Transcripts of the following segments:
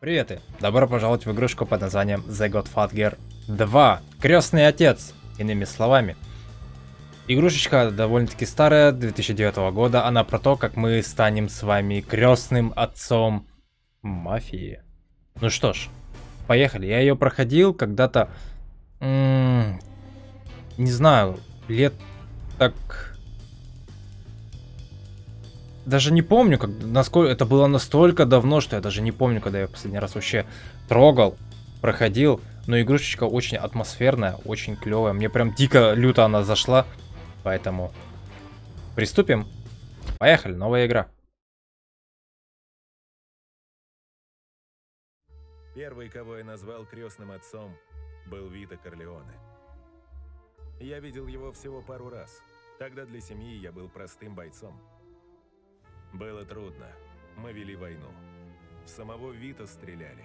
Привет и добро пожаловать в игрушку под названием The Godfather 2. Крестный отец, иными словами. Игрушечка довольно-таки старая, 2009 года. Она про то, как мы станем с вами крестным отцом мафии. Ну что ж, поехали. Я ее проходил когда-то, не знаю, лет так даже не помню, как, насколько это было настолько давно, что я даже не помню, когда я последний раз вообще трогал, проходил. Но игрушечка очень атмосферная, очень клевая. Мне прям дико люто она зашла. Поэтому приступим. Поехали, новая игра. Первый, кого я назвал крестным отцом, был Вита Корлеоне. Я видел его всего пару раз. Тогда для семьи я был простым бойцом. Было трудно. Мы вели войну. В самого Вита стреляли.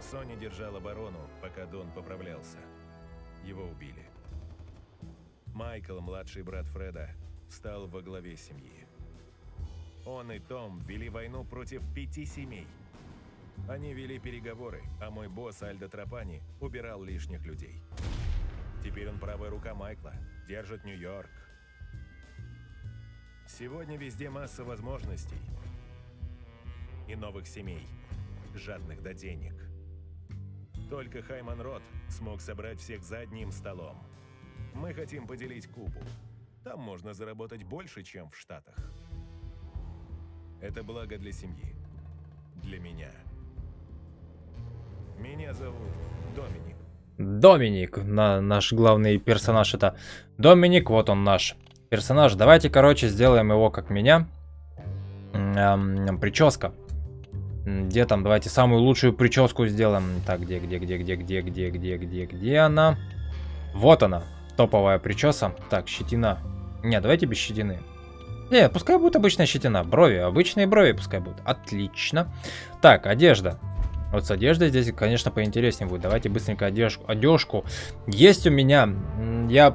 Соня держал оборону, пока Дон поправлялся. Его убили. Майкл, младший брат Фреда, стал во главе семьи. Он и Том вели войну против пяти семей. Они вели переговоры, а мой босс Альдо Тропани убирал лишних людей. Теперь он правая рука Майкла, держит Нью-Йорк, Сегодня везде масса возможностей. И новых семей, жадных до денег. Только Хайман Рот смог собрать всех за одним столом. Мы хотим поделить Кубу. Там можно заработать больше, чем в Штатах. Это благо для семьи. Для меня. Меня зовут Доминик. Доминик, на, наш главный персонаж это Доминик, вот он наш персонаж. Давайте, короче, сделаем его как меня. Эм, прическа. Где там? Давайте самую лучшую прическу сделаем. Так, где, где, где, где, где, где, где, где, где она? Вот она. Топовая причеса. Так, щетина. Не, давайте без щетины. Не, пускай будет обычная щетина. Брови, обычные брови пускай будут. Отлично. Так, одежда. Вот с одеждой здесь, конечно, поинтереснее будет. Давайте быстренько одежку. одежку. Есть у меня... Я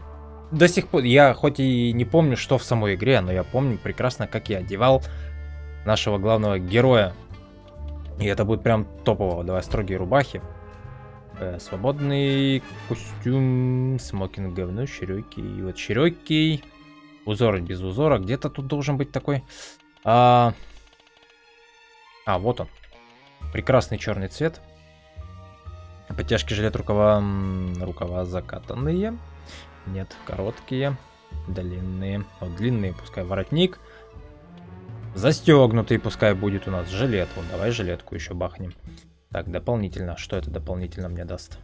до сих пор, я хоть и не помню, что в самой игре, но я помню прекрасно, как я одевал нашего главного героя. И это будет прям топово. Давай строгие рубахи. Э, свободный костюм, смокинг говно, широкий. Вот широкий. Узор без узора. Где-то тут должен быть такой. А, а вот он. Прекрасный черный цвет. Подтяжки жилет рукава, рукава закатанные. Нет, короткие, длинные. Вот длинные, пускай воротник. Застегнутый, пускай будет у нас жилет. Вот давай жилетку еще бахнем. Так, дополнительно. Что это дополнительно мне даст?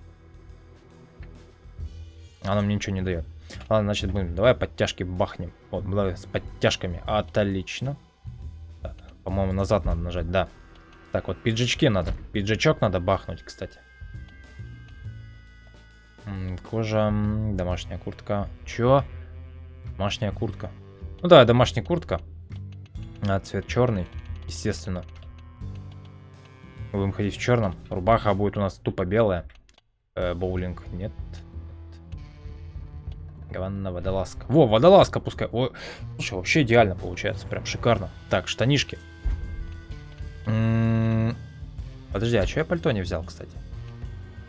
Она мне ничего не дает. Ладно, значит, будем. Давай подтяжки бахнем. Вот, давай с подтяжками. Отлично. По-моему, назад надо нажать, да. Так, вот пиджачки надо. Пиджачок надо бахнуть, кстати. Кожа, домашняя куртка. Чё? Домашняя куртка. Ну да, домашняя куртка. А, цвет черный, естественно. Будем ходить в черном. Рубаха будет у нас тупо белая. Э, боулинг нет. Гаванна, водолазка. Во, водолазка пускай. О, слушай, вообще идеально получается. Прям шикарно. Так, штанишки. М -м -м Подожди, а что я пальто не взял, кстати?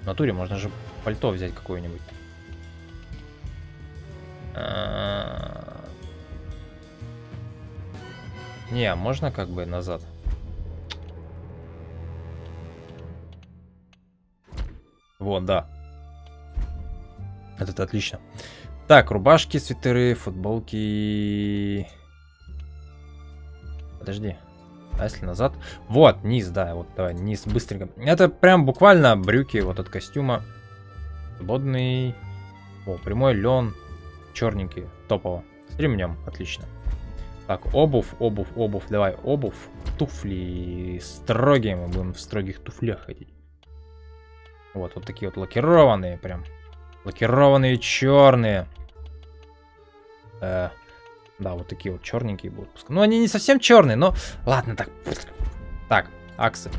В натуре можно же пальто взять какое-нибудь. А. Не, а можно как бы назад? Вот, да. Это отлично. Так, рубашки, свитеры, футболки. Подожди. А если назад? Вот, низ, да, вот давай, низ, быстренько. Это прям буквально брюки вот от костюма. Свободный. О, прямой лен. Черненький. Топово. С ремнем. Отлично. Так, обувь, обувь, обувь. Давай, обувь. Туфли. Строгие. Мы будем в строгих туфлях ходить. Вот, вот такие вот лакированные прям. Лакированные черные. Э, да, вот такие вот черненькие будут. Ну, они не совсем черные, но... Ладно, так. Так, аксы.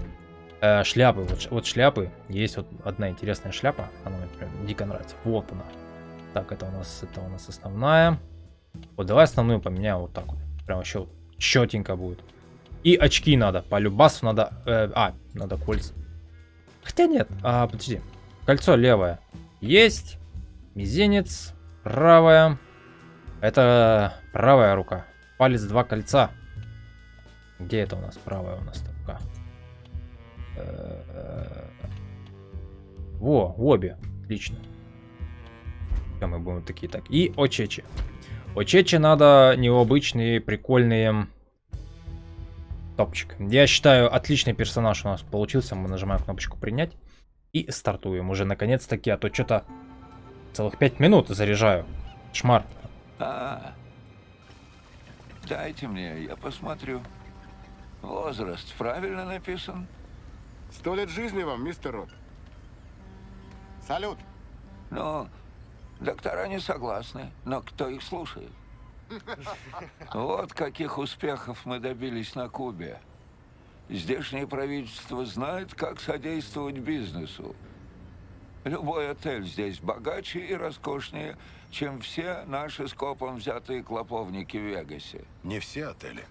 Э, шляпы, вот, вот шляпы. Есть вот одна интересная шляпа. Она мне прям дико нравится. Вот она. Так, это у нас, это у нас основная. Вот давай основную поменяем вот так вот. Прям еще четенько будет. И очки надо. По любасу надо... э, а, надо кольца. Хотя нет. А, подожди. Кольцо левое. Есть. Мизинец. Правая. Это правая рука. Палец два кольца. Где это у нас правая у нас рука? Э, Во, обе. Отлично. Сейчас мы будем такие так. И очечи. Очечи надо необычные, прикольные. Топчик. Я считаю, отличный персонаж у нас получился. Мы нажимаем кнопочку принять. И стартуем уже наконец-таки. А то что-то целых 5 минут заряжаю. Шмар. А, дайте мне, я посмотрю. Возраст правильно написан? Сто лет жизни вам, мистер Рот. Салют. Ну, доктора не согласны, но кто их слушает? Вот каких успехов мы добились на Кубе. Здешнее правительство знает, как содействовать бизнесу. Любой отель здесь богаче и роскошнее, чем все наши скопом взятые клоповники в Вегасе. Не все отели.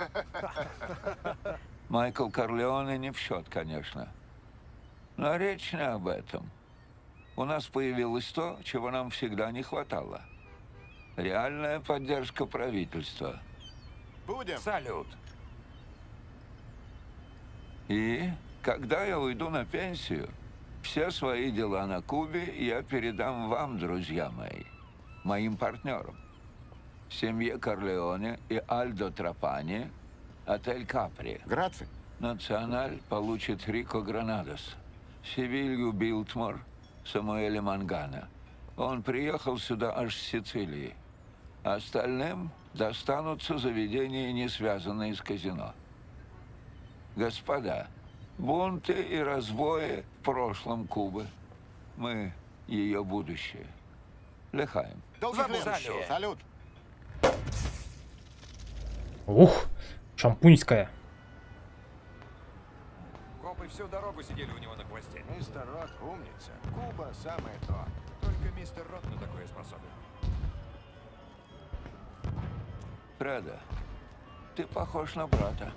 Майкл Корлеоне не в счет, конечно. Но речь не об этом. У нас появилось то, чего нам всегда не хватало. Реальная поддержка правительства. Будем. Салют. И когда я уйду на пенсию, все свои дела на Кубе я передам вам, друзья мои, моим партнерам. Семье Корлеоне и Альдо Трапани, отель Капри. Граци. Националь получит Рико Гранадос, Севилью Билтмор, Самуэля Мангана. Он приехал сюда аж с Сицилии. Остальным достанутся заведения, не связанные с казино. Господа, бунты и разбои прошлом Кубы. Мы ее будущее. Лехаем. Лет. будущее. Салют. Ух, шампуньская. Копы всю дорогу сидели у него на хвосте. Мистер Рот умница. Куба самое то. Только мистер Рот на такое способен. Фреда, ты похож на брата.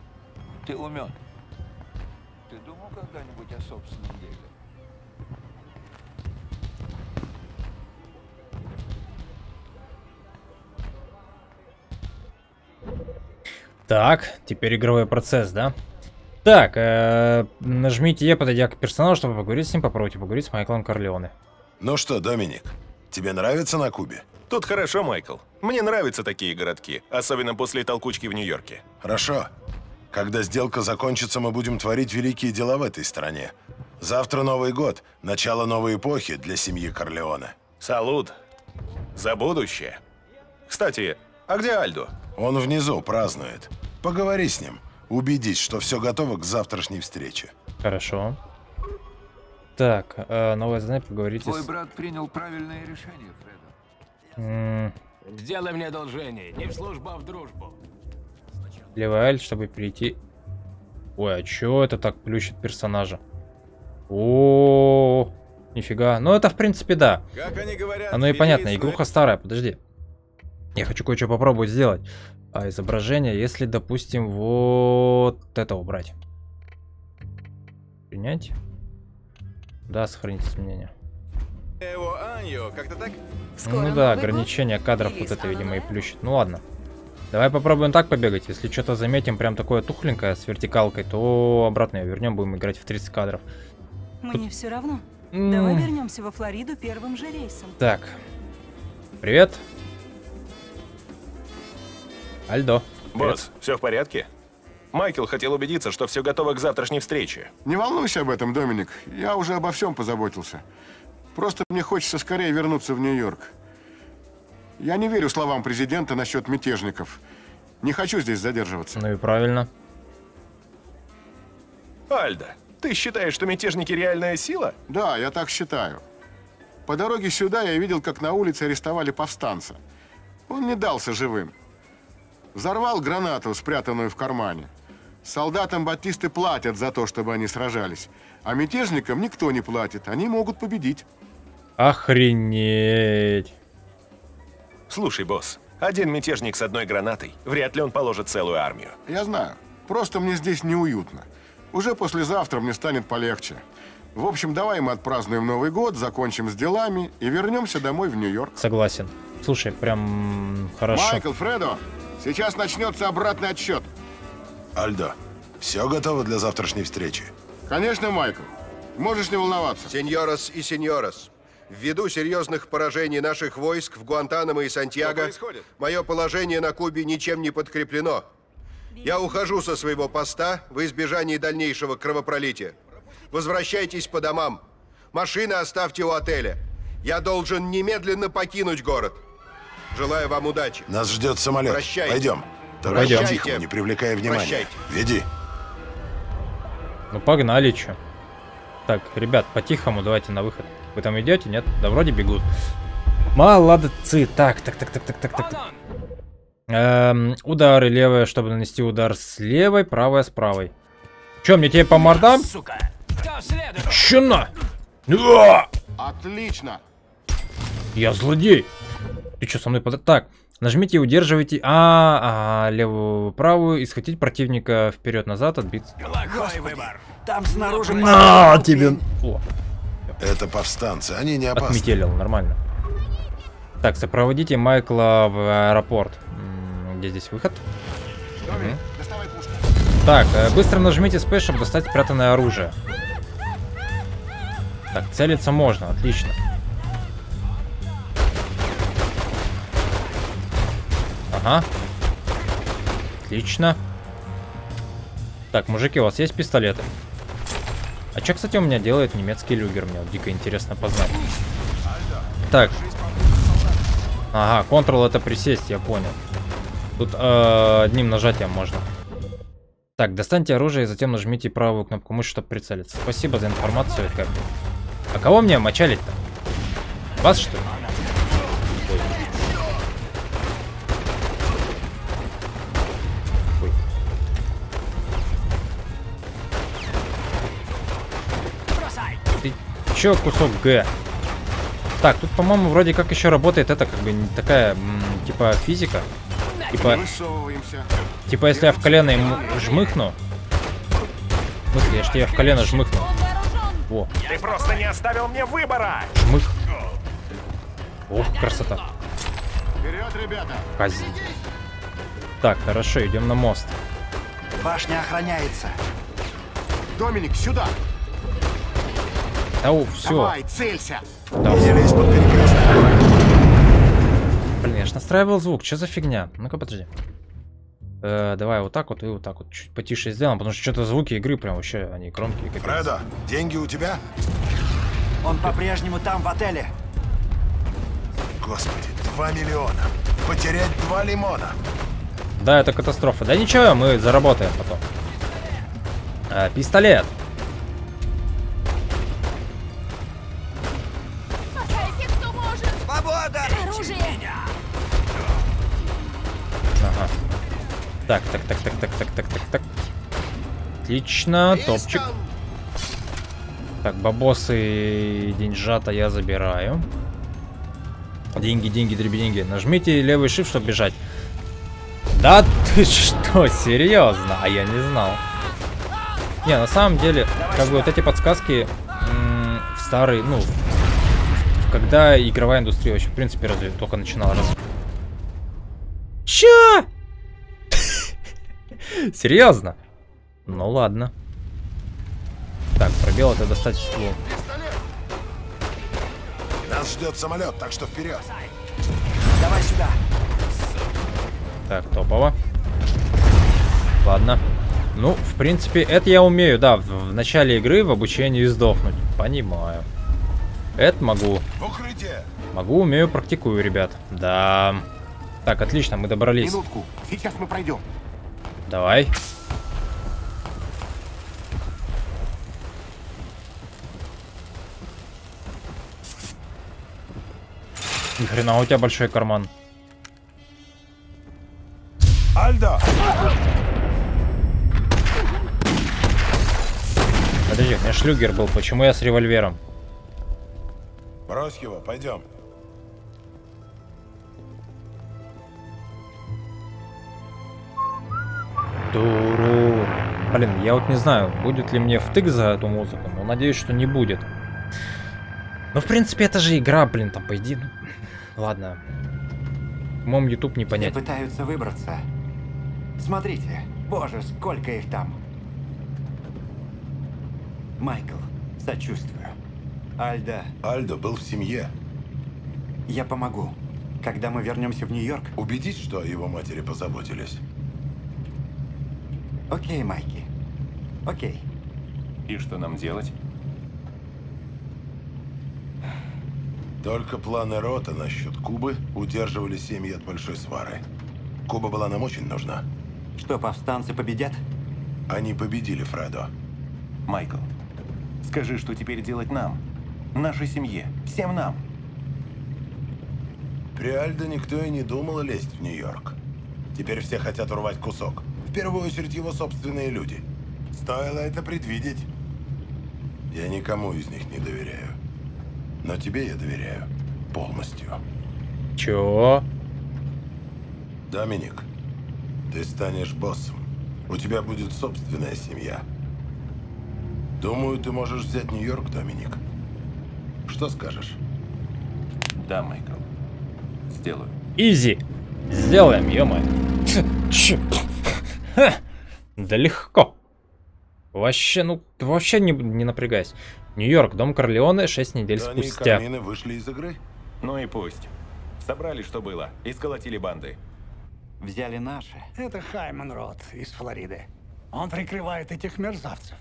Ты умен. Ты думал когда-нибудь о собственном деле? Так, теперь игровой процесс, да? Так, э, нажмите Е, подойдя к персонажу, чтобы поговорить с ним, попробуйте поговорить с Майклом Корлеоне. Ну что, Доминик, тебе нравится на Кубе? Тут хорошо, Майкл. Мне нравятся такие городки, особенно после толкучки в Нью-Йорке. Хорошо. Когда сделка закончится, мы будем творить великие дела в этой стране. Завтра Новый год, начало новой эпохи для семьи Корлеоне. Салут. За будущее. Кстати, а где Альдо? Он внизу празднует. Поговори с ним. Убедись, что все готово к завтрашней встрече. Хорошо. Так, э, новое задание, поговорите Твой с... брат принял правильное решение, Фреда. М, Сделай мне одолжение, не в службу, а в дружбу. Левый альт, чтобы перейти... Ой, а чё это так плющит персонажа? О, нифига. Ну это в принципе да. Как они говорят, Оно и понятно, игруха старая, подожди. Я хочу кое-что попробовать сделать. А изображение, если, допустим, вот это убрать. Принять. Да, сохранить изменения. Так? ну да, ограничение кадров вот это, видимо, и плющит. Ну ладно. Давай попробуем так побегать. Если что-то заметим прям такое тухленькое с вертикалкой, то обратно вернем, будем играть в 30 кадров. Мне все равно. Давай вернемся во Флориду первым же рейсом. Так. Привет. Альдо. Босс, все в порядке? Майкл хотел убедиться, что все готово к завтрашней встрече. Не волнуйся об этом, Доминик. Я уже обо всем позаботился. Просто мне хочется скорее вернуться в Нью-Йорк. Я не верю словам президента насчет мятежников. Не хочу здесь задерживаться. Ну и правильно. Альда, ты считаешь, что мятежники реальная сила? Да, я так считаю. По дороге сюда я видел, как на улице арестовали повстанца. Он не дался живым. Взорвал гранату, спрятанную в кармане. Солдатам батисты платят за то, чтобы они сражались. А мятежникам никто не платит. Они могут победить. Охренеть. Слушай, босс, один мятежник с одной гранатой, вряд ли он положит целую армию. Я знаю. Просто мне здесь неуютно. Уже послезавтра мне станет полегче. В общем, давай мы отпразднуем Новый год, закончим с делами и вернемся домой в Нью-Йорк. Согласен. Слушай, прям хорошо. Майкл, Фредо, сейчас начнется обратный отсчет. Альдо, все готово для завтрашней встречи? Конечно, Майкл. Можешь не волноваться. Сеньорос и сеньорос, ввиду серьезных поражений наших войск в Гуантанамо и Сантьяго, мое положение на Кубе ничем не подкреплено. Я ухожу со своего поста в избежании дальнейшего кровопролития. Возвращайтесь по домам. Машины оставьте у отеля. Я должен немедленно покинуть город. Желаю вам удачи. Нас ждет самолет. Прощайте. Пойдем. Пойдем. по-тихому, не привлекая внимания. Прощайте. Веди. Ну погнали, чё. Так, ребят, по-тихому давайте на выход. Вы там идете, нет? Да вроде бегут. Молодцы. Так, так, так, так, так, так, так. Эм, удары левая, чтобы нанести удар с левой, правая с правой. Чё, мне тебе по мордам? Сука! Кто следует? Чё на? А! Отлично. Я злодей. Ты что, со мной под... Так, нажмите и удерживайте А, а левую, правую и схватить противника вперед-назад, отбиться. Плохой выбор. Там снаружи... На тебе. О, Это повстанцы, они не опасны. отметелил, нормально. Так, сопроводите Майкла в аэропорт. Где здесь выход? Пушку. Так, э, быстро нажмите Space, чтобы достать спрятанное оружие. Так, целиться можно, отлично. Ага. Отлично. Так, мужики, у вас есть пистолеты? А что, кстати, у меня делает немецкий люгер? Мне вот дико интересно познать. Так. Ага, Ctrl это присесть, я понял. Тут э, одним нажатием можно. Так, достаньте оружие и затем нажмите правую кнопку мыши, чтобы прицелиться. Спасибо за информацию, Кэп. А кого мне мочалить-то? Вас, что ли? Чё, кусок Г? Так, тут, по-моему, вроде как еще работает это, как бы, не такая, типа, физика. Типа. Типа, если я в колено ему жмыхну... В смысле, я ж тебе в колено жмыхну. Во, Ты просто не оставил мне выбора! жмых. О, красота. Вперед, ребята. Казнь. Так, хорошо, идем на мост. Башня охраняется. Доминик, сюда. Да, все. Давай, целься. Да, Не лезь под перекресток. блин, я ж настраивал звук, что за фигня? Ну-ка, подожди. Э, давай вот так вот и вот так вот чуть потише сделаем, потому что что-то звуки игры прям вообще, они громкие. капец. Фредо, деньги у тебя? Он по-прежнему там, в отеле. Господи, 2 миллиона. Потерять два лимона. Да, это катастрофа. Да ничего, мы заработаем потом. А, пистолет. Так, так, так, так, так, так, так, так, так. Отлично, топчик. Так, бабосы деньжата я забираю. Деньги, деньги, дребеденьги. Нажмите левый shift, чтобы бежать. Да ты что, серьезно? А я не знал. Не, на самом деле, как бы вот эти подсказки в старый, ну, когда игровая индустрия вообще, в принципе, разве только начинала развиваться. Серьезно? Ну ладно. Так, пробел это достать ствол. Нас ждет самолет, так что вперед. Давай сюда. Так, топово. Ладно. Ну, в принципе, это я умею, да, в, в начале игры в обучении сдохнуть. Понимаю. Это могу. Укрытие. Могу, умею, практикую, ребят. Да. Так, отлично, мы добрались. Минутку. Сейчас мы пройдем. Давай. Ни хрена у тебя большой карман. Альдо! Подожди, у меня шлюгер был, почему я с револьвером? Брось его, пойдем. Блин, я вот не знаю, будет ли мне втык за эту музыку, но надеюсь, что не будет. Но в принципе это же игра, блин, там пойди. ну, Ладно. По-моему, YouTube не Все понять. пытаются выбраться. Смотрите, боже, сколько их там. Майкл, сочувствую. Альда, Альдо был в семье. я помогу. Когда мы вернемся в Нью-Йорк, Убедись, что о его матери позаботились. Окей, Майки. Окей. И что нам делать? Только планы Рота насчет Кубы удерживали семьи от большой свары. Куба была нам очень нужна. Что, повстанцы победят? Они победили Фредо. Майкл, скажи, что теперь делать нам? Нашей семье, всем нам. При Альдо никто и не думал лезть в Нью-Йорк. Теперь все хотят урвать кусок. В первую очередь его собственные люди. Стоило это предвидеть. Я никому из них не доверяю. Но тебе я доверяю. Полностью. Чё? Доминик, ты станешь боссом. У тебя будет собственная семья. Думаю, ты можешь взять Нью-Йорк, Доминик. Что скажешь? Да, Майкл. Сделаю. Изи. Сделаем, ё Чё? Ха. Да легко. Вообще, ну, вообще не, не напрягайся. Нью-Йорк, дом Корлеоне, 6 недель Тони спустя. Кармины вышли из игры? Ну и пусть. Собрали, что было, и сколотили банды. Взяли наши. Это Хайман Рот из Флориды. Он прикрывает этих мерзавцев.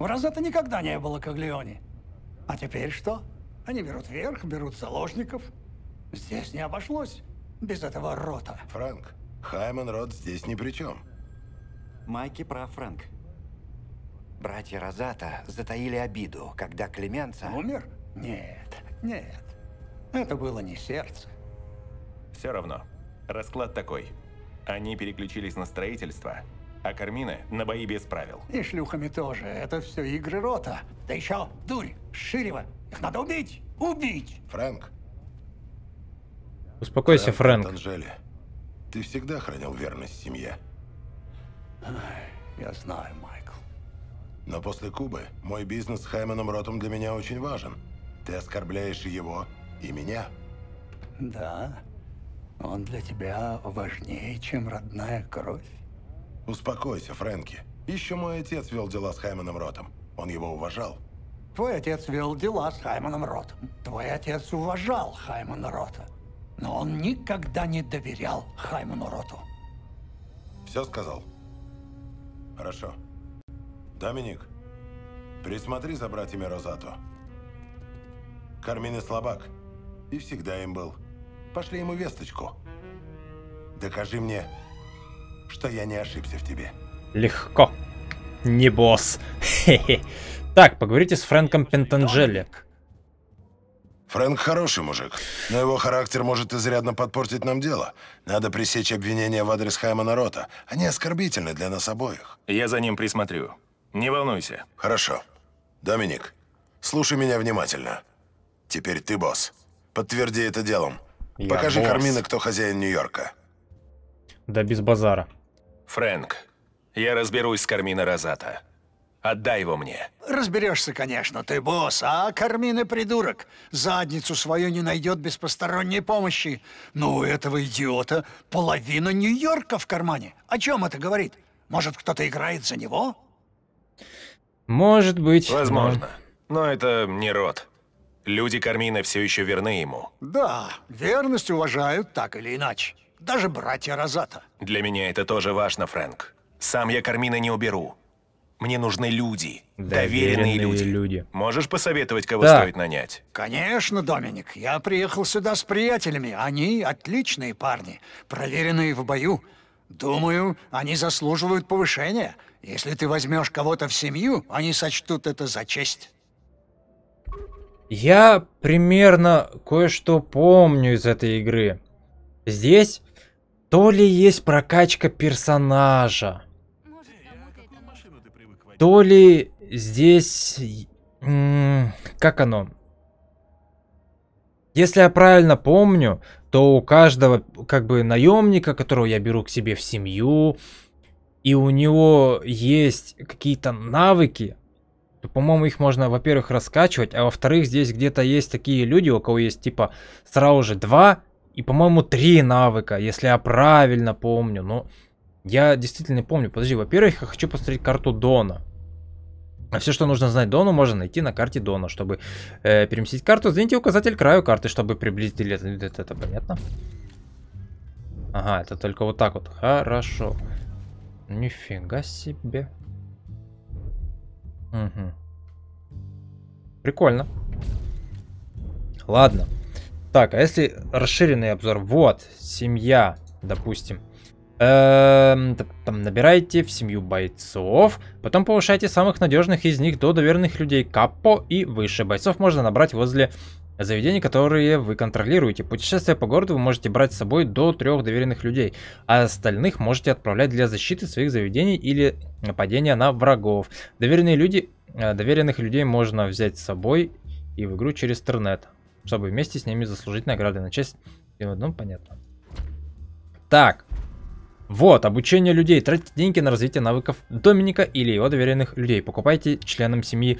У Розетта никогда не было Коглеоне. А теперь что? Они берут верх, берут заложников. Здесь не обошлось без этого рота. Фрэнк, Хайман Род здесь ни при чем. Майки прав, Фрэнк. Братья Розата затаили обиду, когда Клеменца... Умер? Нет, нет. Это было не сердце. Все равно. Расклад такой. Они переключились на строительство, а Кармины на бои без правил. И шлюхами тоже. Это все игры рота. Да еще дурь, ширева. Их надо убить! Убить! Фрэнк. Успокойся, Фрэнк. Анжели, ты всегда хранил верность семье. Я знаю, Майкл. Но после Кубы мой бизнес с Хайманом Ротом для меня очень важен. Ты оскорбляешь и его, и меня. Да, он для тебя важнее, чем родная кровь. Успокойся, Фрэнки. Еще мой отец вел дела с Хайманом Ротом. Он его уважал. Твой отец вел дела с Хайманом Ротом. Твой отец уважал Хаймана Рота. Но он никогда не доверял Хайману Роту. Все сказал? Хорошо. Доминик, присмотри за братьями Розато. Кармин и слабак. И всегда им был. Пошли ему весточку. Докажи мне, что я не ошибся в тебе. Легко. Не босс. Хе-хе. Так, поговорите с Фрэнком Пентанджели. Фрэнк хороший мужик, но его характер может изрядно подпортить нам дело. Надо пресечь обвинения в адрес Хаймана Рота. Они оскорбительны для нас обоих. Я за ним присмотрю. Не волнуйся. Хорошо. Доминик, слушай меня внимательно. Теперь ты босс. Подтверди это делом. Я Покажи босс. Кармина, кто хозяин Нью-Йорка. Да без базара. Фрэнк, я разберусь с Кармина Розата. Отдай его мне. Разберешься, конечно, ты босс, а Кармина придурок. Задницу свою не найдет без посторонней помощи. Но у этого идиота половина Нью-Йорка в кармане. О чем это говорит? Может, кто-то играет за него? Может быть. Возможно. Но это не род. Люди Кармина все еще верны ему. Да, верность уважают так или иначе. Даже братья Розата. Для меня это тоже важно, Фрэнк. Сам я Кармина не уберу. Мне нужны люди. Доверенные, Доверенные люди. люди. Можешь посоветовать, кого Да. стоит нанять? Конечно, Доминик. Я приехал сюда с приятелями. Они отличные парни, проверенные в бою. Думаю, они заслуживают повышения. Если ты возьмешь кого-то в семью, они сочтут это за честь. Я примерно кое-что помню из этой игры. Здесь то ли есть прокачка персонажа, то ли здесь... Как оно? Если я правильно помню, то у каждого как бы наемника, которого я беру к себе в семью, и у него есть какие-то навыки, то, по-моему, их можно, во-первых, раскачивать, а во-вторых, здесь где-то есть такие люди, у кого есть, типа, сразу же два и, по-моему, три навыка, если я правильно помню. Но я действительно помню. Подожди, во-первых, я хочу посмотреть карту Дона. А все, что нужно знать Дону, можно найти на карте Дона. Чтобы э, переместить карту, сдвиньте указатель краю карты, чтобы приблизить это, это, это понятно? Ага, это только вот так вот. Хорошо. Нифига себе. Угу. Прикольно. Ладно. Так, а если расширенный обзор? Вот, семья, допустим. Эм, там набирайте в семью бойцов, потом повышайте самых надежных из них до доверенных людей капо и выше. Бойцов можно набрать возле заведений, которые вы контролируете. Путешествия по городу вы можете брать с собой до трех доверенных людей, а остальных можете отправлять для защиты своих заведений или нападения на врагов. Доверенные люди, э, доверенных людей можно взять с собой и в игру через интернет, чтобы вместе с ними заслужить награды на честь. Ну, понятно. Так, вот, обучение людей. Тратите деньги на развитие навыков Доминика или его доверенных людей. Покупайте членам семьи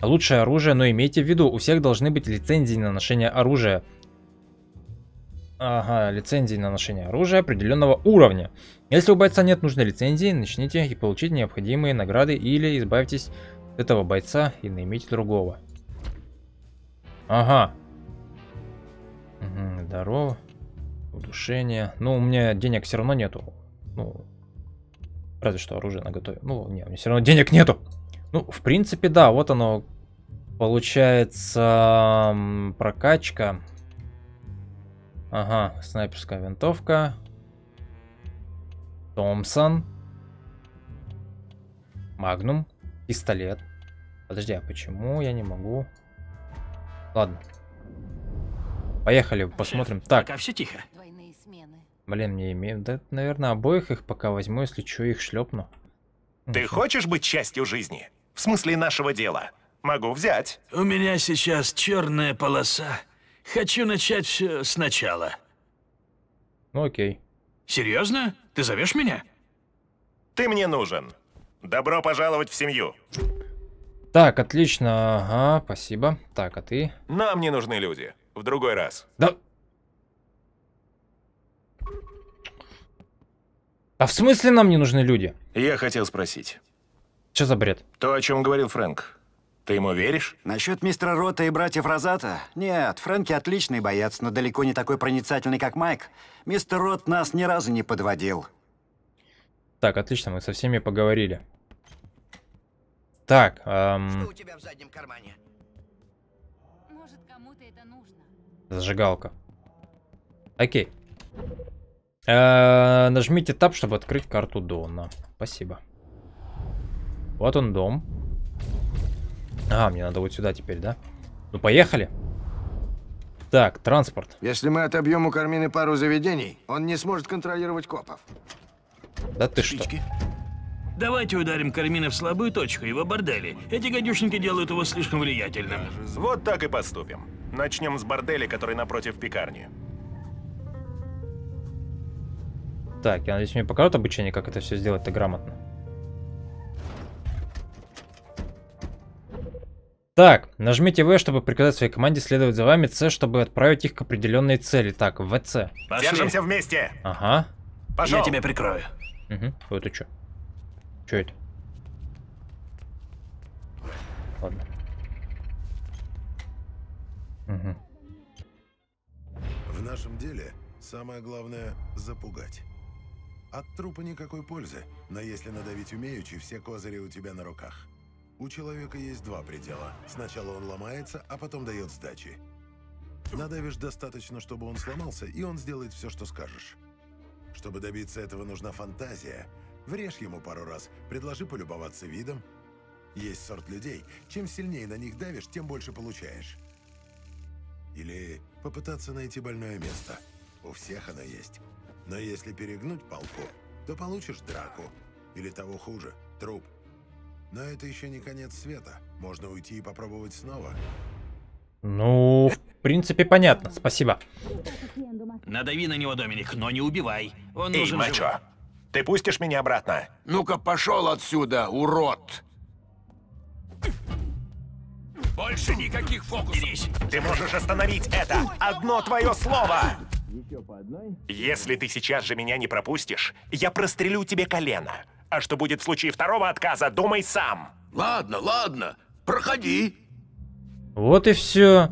лучшее оружие, но имейте в виду, у всех должны быть лицензии на ношение оружия. Ага, лицензии на ношение оружия определенного уровня. Если у бойца нет нужной лицензии, начните и получите необходимые награды или избавьтесь от этого бойца и наймите другого. Ага. Угу, здорово. Удушение. Ну, у меня денег все равно нету. Ну, разве что оружие на готове. Ну, не, у меня все равно денег нету. Ну, в принципе, да, вот оно получается прокачка. Ага, снайперская винтовка. Томпсон. Магнум. Пистолет. Подожди, а почему я не могу? Ладно. Поехали, посмотрим. Шеф, так. Пока все тихо. Блин, мне имеют. Да, наверное, обоих их пока возьму, если что, их шлепну. Ты хочешь быть частью жизни? В смысле нашего дела? Могу взять. У меня сейчас черная полоса. Хочу начать все сначала. Ну окей. Серьезно? Ты зовешь меня? Ты мне нужен. Добро пожаловать в семью. Так, отлично. Ага, спасибо. Так, а ты? Нам не нужны люди. В другой раз. Да. А в смысле нам не нужны люди? Я хотел спросить. Что за бред? То, о чем говорил Фрэнк. Ты ему веришь? Насчет мистера Рота и братьев Розата? Нет, Фрэнки отличный боец, но далеко не такой проницательный, как Майк. Мистер Рот нас ни разу не подводил. Так, отлично, мы со всеми поговорили. Так, эм... Что у тебя в заднем кармане? Может, кому-то это нужно. Зажигалка. Окей. Э -э нажмите Tab, чтобы открыть карту Дона. Спасибо. Вот он дом. А, мне надо вот сюда теперь, да? Ну, поехали. Так, транспорт. Если мы отобьем у Кармины пару заведений, он не сможет контролировать копов. Да ты что? Давайте ударим Кармина в слабую точку, его бордели. Эти гадюшники делают его слишком влиятельным. Вот так и поступим. Начнем с борделя, который напротив пекарни. Так, я надеюсь, мне покажут обучение, как это все сделать-то грамотно. Так, нажмите В, чтобы приказать своей команде следовать за вами, С, чтобы отправить их к определенной цели. Так, ВЦ. Пошли. Держимся вместе. Ага. Пошел. Я тебя прикрою. Угу. Это что? Что это? Ладно. Угу. В нашем деле самое главное запугать. От трупа никакой пользы, но если надавить умеючи, все козыри у тебя на руках. У человека есть два предела. Сначала он ломается, а потом дает сдачи. Надавишь достаточно, чтобы он сломался, и он сделает все, что скажешь. Чтобы добиться этого, нужна фантазия. Врежь ему пару раз, предложи полюбоваться видом. Есть сорт людей. Чем сильнее на них давишь, тем больше получаешь. Или попытаться найти больное место. У всех оно есть. Но если перегнуть палку, то получишь драку. Или того хуже, труп. Но это еще не конец света. Можно уйти и попробовать снова. Ну, в принципе, понятно. Спасибо. Надави на него, Доминик, но не убивай. Он Эй, нужен мачо. живым. Ты пустишь меня обратно? Ну-ка, пошел отсюда, урод! Больше никаких фокусов. Ты можешь остановить это. Одно твое слово. Если ты сейчас же меня не пропустишь, я прострелю тебе колено. А что будет в случае второго отказа, думай сам. Ладно, ладно, проходи. Вот и все.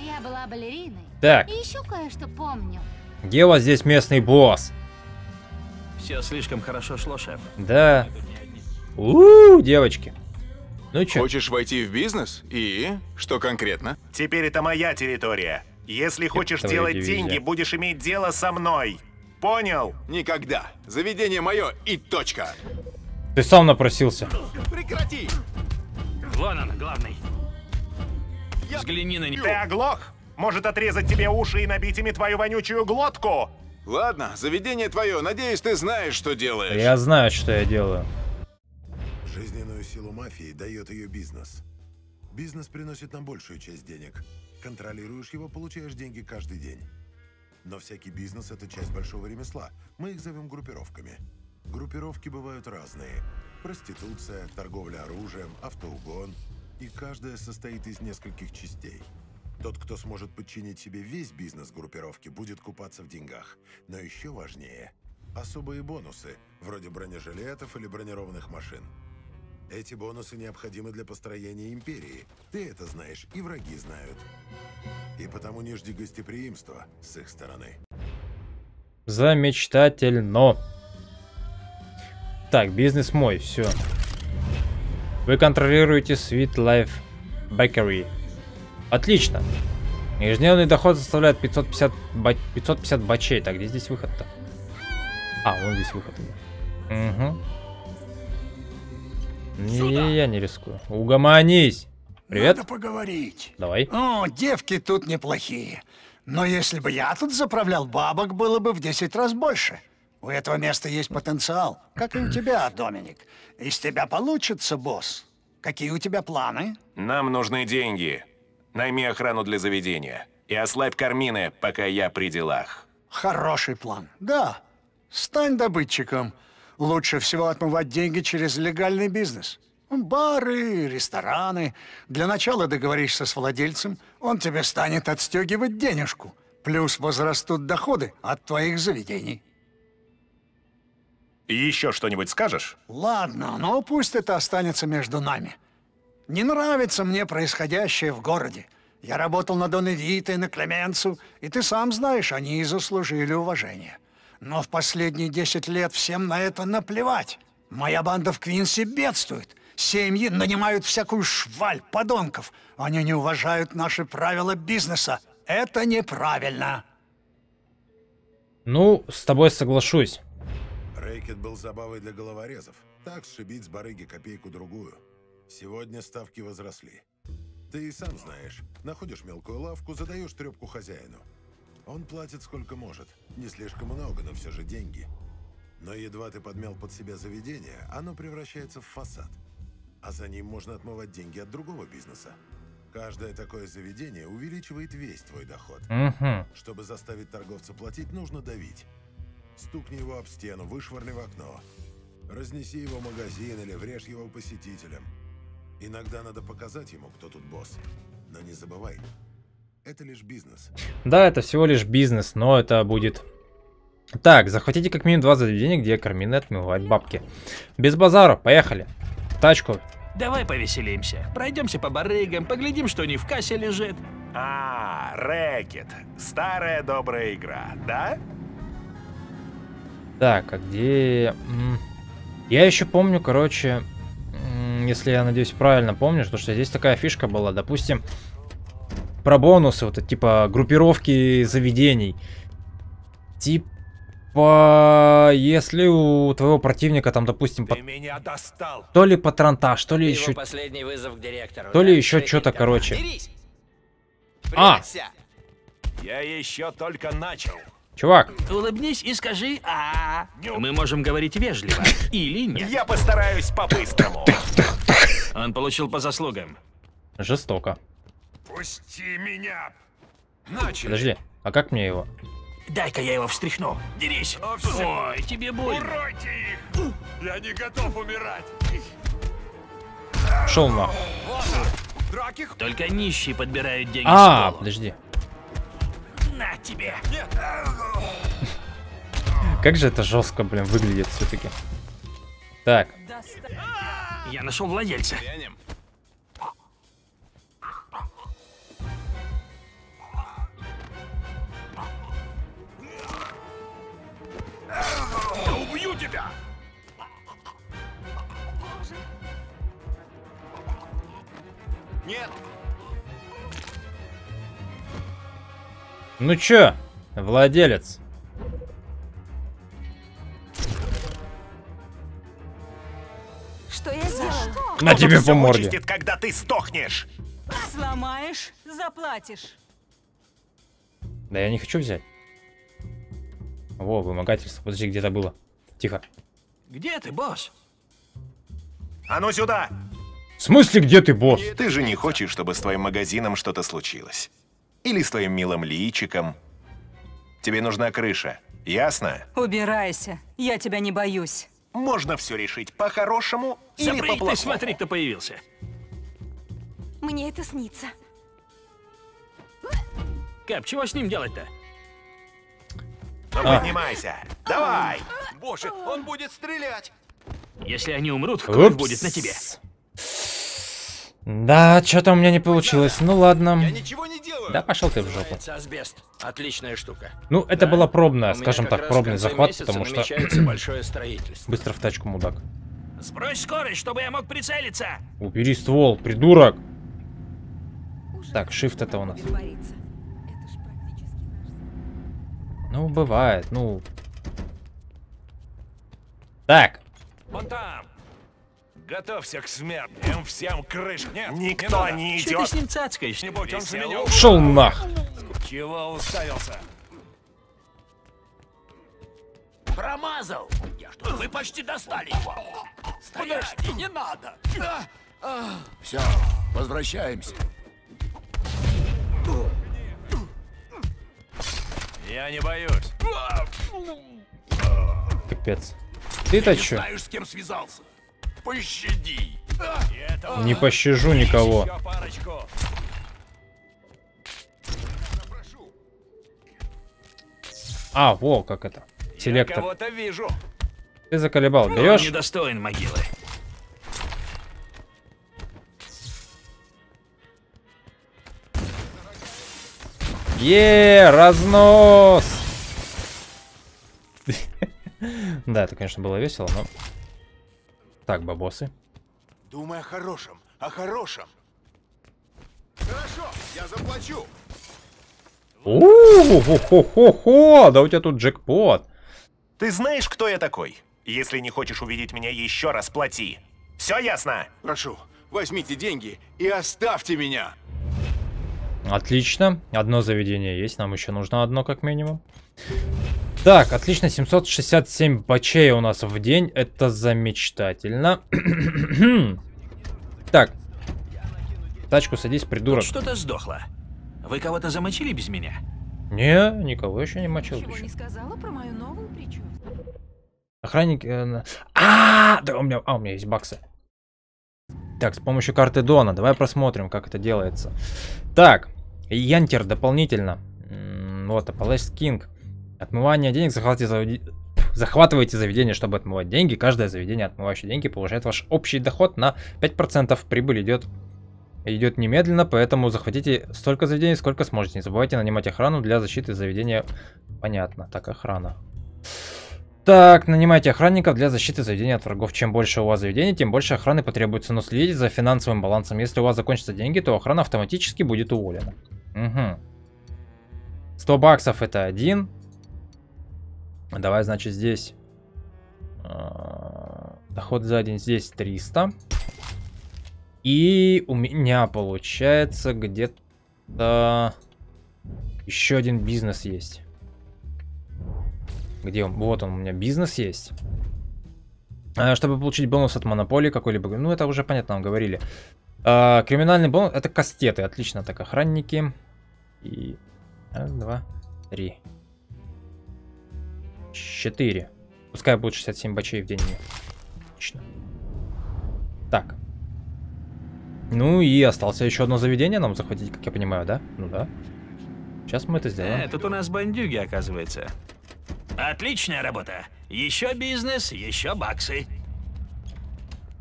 Я была балериной. Так. И еще кое-что помню. Где у вас здесь местный босс? Все слишком хорошо шло, шеф. Да. У, девочки. Ну чё? Хочешь войти в бизнес? И? Что конкретно? Теперь это моя территория. Если хочешь делать дивизию. деньги, будешь иметь дело со мной. Понял? Никогда. Заведение мое и точка. Ты сам напросился. Прекрати! Вон он, главный. Взгляни на него. Ты оглох? Может отрезать тебе уши и набить ими твою вонючую глотку? Ладно, заведение твое. Надеюсь, ты знаешь, что делаешь. Я знаю, что я делаю. Жизненную силу мафии дает ее бизнес. Бизнес приносит нам большую часть денег. Контролируешь его, получаешь деньги каждый день. Но всякий бизнес – это часть большого ремесла. Мы их зовем группировками. Группировки бывают разные. Проституция, торговля оружием, автоугон. И каждая состоит из нескольких частей. Тот, кто сможет подчинить себе весь бизнес группировки, будет купаться в деньгах. Но еще важнее – особые бонусы, вроде бронежилетов или бронированных машин. Эти бонусы необходимы для построения империи. Ты это знаешь, и враги знают. И потому не жди гостеприимства с их стороны. Замечтательно. Так, бизнес мой, все. Вы контролируете Sweet Life Bakery. Отлично. Ежедневный доход составляет 550, ба 550 бачей. Так, где здесь выход-то? А, вон здесь выход. Угу. Не, я не рискую. Угомонись. Привет. Надо поговорить. Давай. О, девки тут неплохие. Но если бы я тут заправлял бабок, было бы в 10 раз больше. У этого места есть потенциал, как и у тебя, Доминик. Из тебя получится, босс. Какие у тебя планы? Нам нужны деньги. Найми охрану для заведения. И ослабь Кармины, пока я при делах. Хороший план. Да. Стань добытчиком. Лучше всего отмывать деньги через легальный бизнес. Бары, рестораны. Для начала договоришься с владельцем, он тебе станет отстегивать денежку. Плюс возрастут доходы от твоих заведений. Еще что-нибудь скажешь? Ладно, но пусть это останется между нами. Не нравится мне происходящее в городе. Я работал на Дон Эвита и на Клеменцу, и ты сам знаешь, они и заслужили уважение. Но в последние 10 лет всем на это наплевать. Моя банда в Квинсе бедствует. Семьи нанимают всякую шваль, подонков. Они не уважают наши правила бизнеса. Это неправильно. Ну, с тобой соглашусь. Рэкет был забавой для головорезов. Так сшибить с барыги копейку-другую. Сегодня ставки возросли. Ты и сам знаешь. Находишь мелкую лавку, задаешь трепку хозяину. Он платит сколько может. Не слишком много, но все же деньги. Но едва ты подмял под себя заведение, оно превращается в фасад. А за ним можно отмывать деньги от другого бизнеса. Каждое такое заведение увеличивает весь твой доход. Мгм. Чтобы заставить торговца платить, нужно давить. Стукни его об стену, вышвырни в окно. Разнеси его магазин или врежь его посетителям. Иногда надо показать ему, кто тут босс. Но не забывай, это лишь бизнес. Да, это всего лишь бизнес, но это будет... Так, захватите как минимум два заведения, где Кармины отмывает бабки. Без базара, поехали. Тачку. Давай повеселимся. Пройдемся по барыгам, поглядим, что не в кассе лежит. А, рэкет. Старая добрая игра, да? Так, а где... Я еще помню, короче, если я надеюсь правильно помню, что, что здесь такая фишка была, допустим, про бонусы, вот это, типа группировки заведений. Типа, если у твоего противника там, допустим, по- то ли патронтаж, то ли Его еще... последний вызов к директору. То ли да? еще Шеф что-то, короче. Дерись! А! Я еще только начал. чувак, Улыбнись и скажи а Мы можем говорить вежливо. Или нет. Я постараюсь по-быстрому. Он получил по заслугам. жестоко. Пусти меня. Начали. Подожди, а как мне его? Дай-ка я его встряхну. Дерись. Ой, тебе больно. Уройте их! Я не готов умирать! Шел нахуй. Только нищие подбирают деньги А, подожди. На тебе. Как же это жестко, блин, выглядит все-таки. Так, Я нашел владельца. Я убью тебя! Нет! ну чё, владелец? Что я сделал? На тебе всё по морде. вычистит, когда ты сдохнешь. Сломаешь, заплатишь. Да я не хочу взять. Во, вымогательство. Подожди, где-то было. Тихо. Где ты, босс? А ну сюда! В смысле, где ты, босс? Ты же не хочешь, чтобы с твоим магазином что-то случилось. Или с твоим милым личиком. Тебе нужна крыша, ясно? Убирайся. Я тебя не боюсь. Можно все решить по-хорошему или ты по-плохому. смотри, кто появился. Мне это снится. Кап, чего с ним делать-то? Ну, А. поднимайся. Давай! Боже, он будет стрелять! Если они умрут, кровь будет на тебе. Да, что-то у меня не получилось. Ну ладно. Ничего не делаю! Да пошел ты в жопу. Асбест. Отличная штука. Ну, это была пробная, скажем так, пробный захват, потому что большое строительство. быстро в тачку, мудак. Сбрось скорость, чтобы я мог прицелиться. Убери ствол, придурок. Так, shift это у нас. Ну, бывает, ну. Так, Вон там! Готовься к смерти! Им всем крыш! Нет, Никто надо. не Че ты идет. с ним цацкаешь? Не будь, он же меня шел нах. Чего уставился? Промазал! Я что, вы почти достали его! Стоять! Не надо! Все, возвращаемся. Я не боюсь. Капец. Ты-то Не чё? знаешь, с кем связался? Пощади! Не пощажу никого. А, во, как это. Я Селектор. кого-то вижу. Ты заколебал. Он Берешь? недостоин могилы. Е, разнос! Да, это, конечно, было весело, но... Так, бабосы. Думай о хорошем, о хорошем. Хорошо, я заплачу. У-хо-хо-хо! Да у тебя тут джекпот. Ты знаешь, кто я такой? Если не хочешь увидеть меня еще раз, плати. Все ясно? Прошу, возьмите деньги и оставьте меня. Отлично. Одно заведение есть. Нам еще нужно одно, как минимум. Так, отлично. 767 бачей у нас в день. Это замечательно. так. Тачку садись, придурок. Что-то сдохло. Вы кого-то замочили без меня? Не, никого еще не мочил. Ничего не сказала про мою новую прическу. Охранник... э, на- А, да у меня... А, у меня есть баксы. Так, с помощью карты Дона. Давай просмотрим, как это делается. Так, Янтер дополнительно. Вот, Appalachian King. Отмывание денег. Захватывайте, заведи- захватывайте заведение, чтобы отмывать деньги. Каждое заведение, отмывающее деньги, повышает ваш общий доход на 5%. Прибыль идет идет немедленно, поэтому захватите столько заведений, сколько сможете. Не забывайте нанимать охрану для защиты заведения. Понятно. Так, охрана. Так, нанимайте охранников для защиты заведения от врагов. Чем больше у вас заведений, тем больше охраны потребуется. Но следите за финансовым балансом. Если у вас закончатся деньги, то охрана автоматически будет уволена. Угу. 100 баксов это один. Давай, значит, здесь. а, Доход за день здесь 300. И у меня получается где-то еще один бизнес есть. Где он? Вот он, у меня бизнес есть. А, Чтобы получить бонус от монополии какой-либо, ну это уже понятно, нам говорили. А, криминальный бонус, это кастеты, отлично, так, охранники. И раз, два, три. 4. Пускай будет 67 бачей в день. Отлично. Так. Ну и осталось еще одно заведение нам захватить, как я понимаю, да? Ну да. Сейчас мы это сделаем. Э, тут у нас бандюги, оказывается. Отличная работа. Еще бизнес, еще баксы.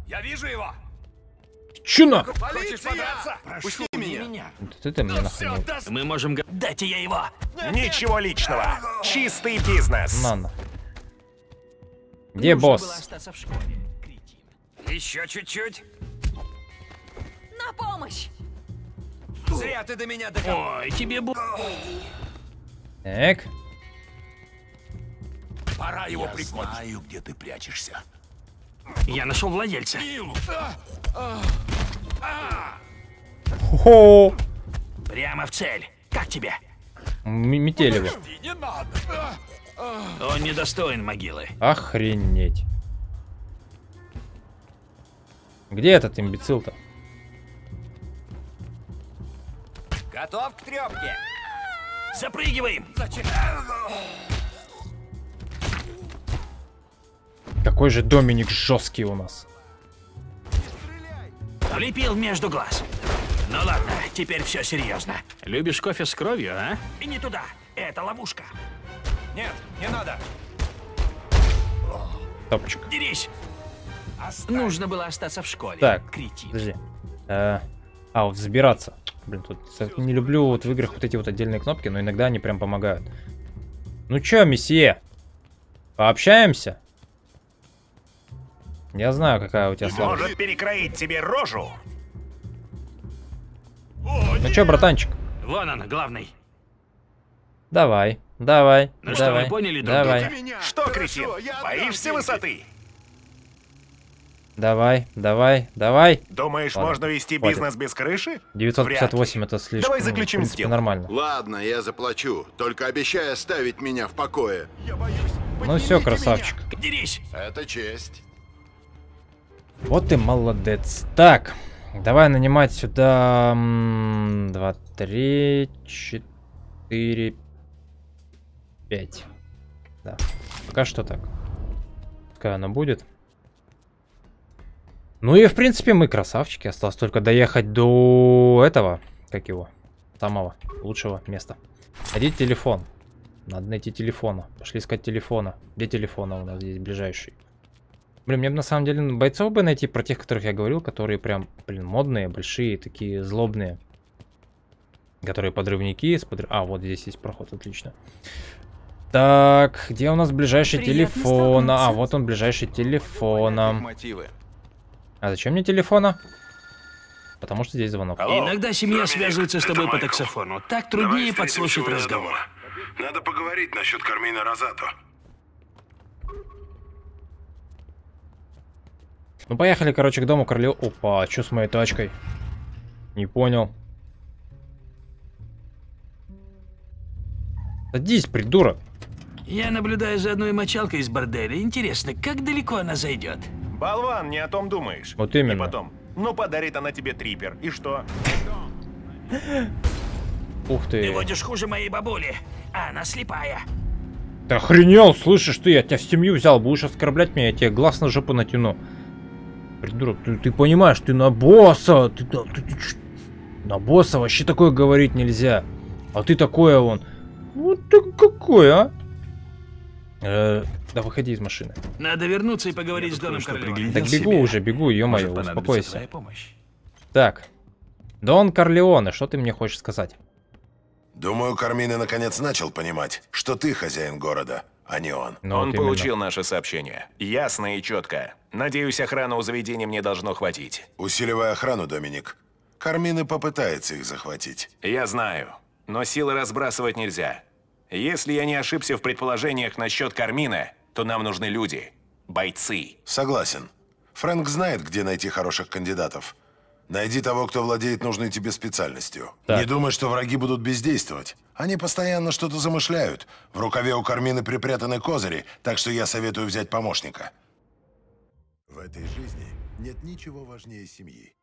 Я вижу его! Чё на? Хочешь подраться? Пусти меня. Вот это мне нахрен. Мы можем... Дайте я его! Ничего личного. Чистый бизнес. На, на. Где босс? Еще чуть-чуть. На помощь! Зря ты до меня докопал. Ой, тебе бу... Так. Пора его прикончить. знаю, где ты прячешься. Я нашел владельца. Хо-хо! Прямо в цель. Как тебе? М- не надо. Он недостоин могилы. Охренеть. Где этот имбецил-то? Готов к трепке? Запрыгиваем! Зачем? Какой же Доминик жесткий у нас. Влепил между глаз. Ну ладно, теперь все серьезно. Любишь кофе с кровью, а? И не туда. Это ловушка. Нет, не надо. Топчик. Дерись! Нужно было остаться в школе. Так, Кретин. подожди. Э, а, вот взбираться. Блин, тут не люблю вот в играх вот эти вот отдельные кнопки, но иногда они прям помогают. Ну чё, месье? Пообщаемся? Я знаю, какая у тебя слабость. Может перекроить тебе рожу? Ну чё, братанчик? Вон он, главный. Давай, давай, Ну что, давай, вы поняли друг давай, друга? Что, кретин, боишься высоты? давай, давай, давай. Думаешь, Ладно, можно вести хватит. бизнес без крыши? 958 это слишком, Давай ну, заключим в принципе, сделку. нормально. Ладно, я заплачу. Только обещай оставить меня в покое. Ну все, красавчик. Дерись! Это честь. Вот ты молодец. Так, давай нанимать сюда... Два, три, четыре, пять. Да, пока что так. Пускай она будет. Ну и в принципе мы красавчики. Осталось только доехать до этого, как его, самого лучшего места. Найди телефон. Надо найти телефона. Пошли искать телефона. Где телефона у нас здесь ближайший? Блин, мне бы на самом деле бойцов бы найти про тех, которых я говорил, которые прям, блин, модные, большие, такие злобные. Которые подрывники. С подрыв- А, вот здесь есть проход, отлично. Так, где у нас ближайший Приятно телефон? А, вот он, ближайший телефон. Мотивы. А зачем мне телефона? Потому что здесь звонок. Иногда семья связывается с тобой по таксофону. Так труднее подслушать разговор. Надо поговорить насчет Кармина Розато. Ну, поехали, короче, к дому королев. Опа, а что с моей тачкой? Не понял. Садись, придурок. Я наблюдаю за одной мочалкой из борделя. Интересно, как далеко она зайдет? Болван, не о том думаешь. Вот именно. И потом, ну подарит она тебе трипер, и что? Ух Ты ты. водишь хуже моей бабули, а она слепая. Ты охренел, слышишь ты, я тебя в семью взял, будешь оскорблять меня, я тебе глаз на жопу натяну. Придурок, ты, ты понимаешь, ты на босса, ты, на- ты- ты ч- на босса вообще такое говорить нельзя. А ты такое вон. Вот ты какой, а? Э, да выходи из машины. Надо вернуться и поговорить с Доном Корлеоне. Так бегу уже, бегу, ё-моё, успокойся. твоя помощь. Так. Дон Корлеоне, что ты мне хочешь сказать? Думаю, Кармина наконец начал понимать, что ты хозяин города, а не он. Ну, Он вот именно. получил наше сообщение. Ясно и четко. Надеюсь, охраны у заведения мне должно хватить. Усиливай охрану, Доминик. Кармины попытается их захватить. Я знаю, но силы разбрасывать нельзя. Если я не ошибся в предположениях насчет Кармина, то нам нужны люди. Бойцы. Согласен. Фрэнк знает, где найти хороших кандидатов. Найди того, кто владеет нужной тебе специальностью. Так. Не думай, что враги будут бездействовать. Они постоянно что-то замышляют. В рукаве у Кармины припрятаны козыри, так что я советую взять помощника. В этой жизни нет ничего важнее семьи.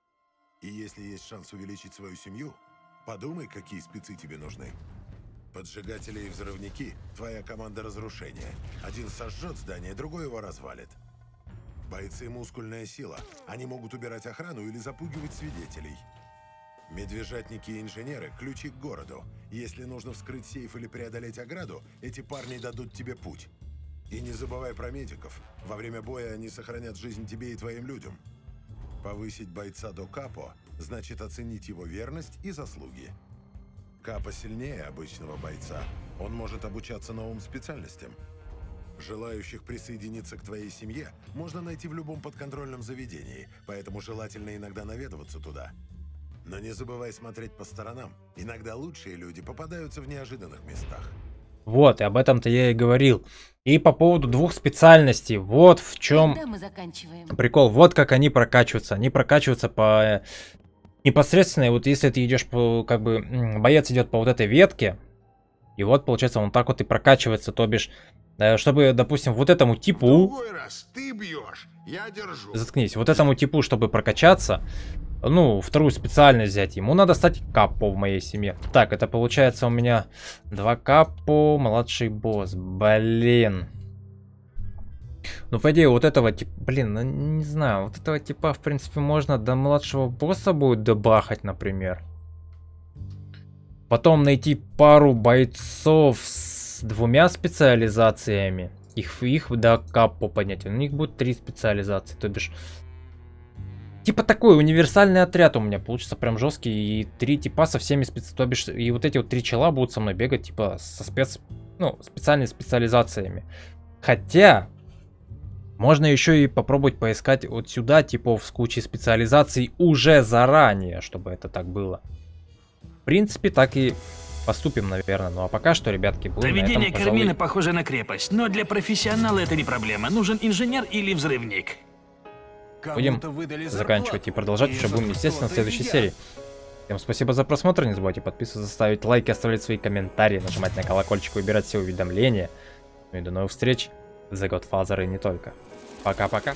И если есть шанс увеличить свою семью, подумай, какие спецы тебе нужны. Поджигатели и взрывники — твоя команда разрушения. Один сожжет здание, другой его развалит. Бойцы — мускульная сила. Они могут убирать охрану или запугивать свидетелей. Медвежатники и инженеры – ключи к городу. Если нужно вскрыть сейф или преодолеть ограду, эти парни дадут тебе путь. И не забывай про медиков. Во время боя они сохранят жизнь тебе и твоим людям. Повысить бойца до капо – значит оценить его верность и заслуги. Капо сильнее обычного бойца. Он может обучаться новым специальностям. Желающих присоединиться к твоей семье можно найти в любом подконтрольном заведении, поэтому желательно иногда наведываться туда. Но не забывай смотреть по сторонам. Иногда лучшие люди попадаются в неожиданных местах. Вот, и об этом-то я и говорил. И по поводу двух специальностей. Вот в чем прикол. Вот как они прокачиваются. Они прокачиваются по э, непосредственно. Вот если ты идешь по, как бы, боец идет по вот этой ветке. И вот, получается, он так вот и прокачивается. То бишь, чтобы, допустим, вот этому типу... раз ты бьешь, я держу. Заткнись. Вот этому типу, чтобы прокачаться, ну, вторую специальность взять. Ему надо стать капо в моей семье. Так, это получается у меня два капо, младший босс. Блин. Ну, по идее, вот этого типа, блин, ну, не знаю, вот этого типа, в принципе, можно до младшего босса будет добахать, например. Потом найти пару бойцов с двумя специализациями. Их, их до капо поднять. У них будет три специализации, то бишь Типа такой универсальный отряд у меня получится прям жесткий. И три типа со всеми спец... То бишь, и вот эти вот три чела будут со мной бегать, типа, со спец... Ну, специальными специализациями. Хотя, можно еще и попробовать поискать вот сюда типов с кучей специализаций уже заранее, чтобы это так было. В принципе, так и поступим, наверное. Ну а пока что, ребятки, будем Заведение на этом, пожалуй... Кармина похоже на крепость, но для профессионала это не проблема. Нужен инженер или взрывник. Будем заканчивать и продолжать уже будем, естественно, в следующей серии. Всем спасибо за просмотр, не забывайте подписываться, ставить лайки, оставлять свои комментарии, нажимать на колокольчик, выбирать все уведомления. Ну и до новых встреч The Godfather и не только. Пока-пока.